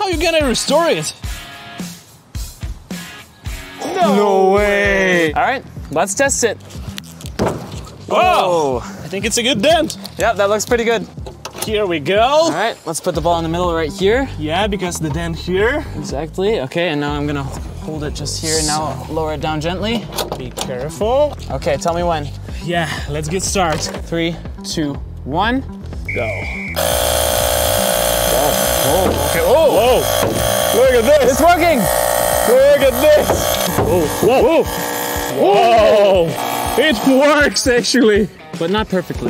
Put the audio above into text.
How you gonna restore it? No way. All right, let's test it. Whoa! Oh, I think it's a good dent. yeah, that looks pretty good. Here we go. All right, let's put the ball in the middle right here. Yeah, because the dent here. Exactly. Okay, and now I'm gonna hold it just here. And now lower it down gently. Be careful. Okay, tell me when. Yeah, let's get started. Three, two, one. Go. Okay. Oh! Whoa! Look at this! It's working. Look at this! Whoa! Whoa! Whoa! Whoa! It works actually. But not perfectly.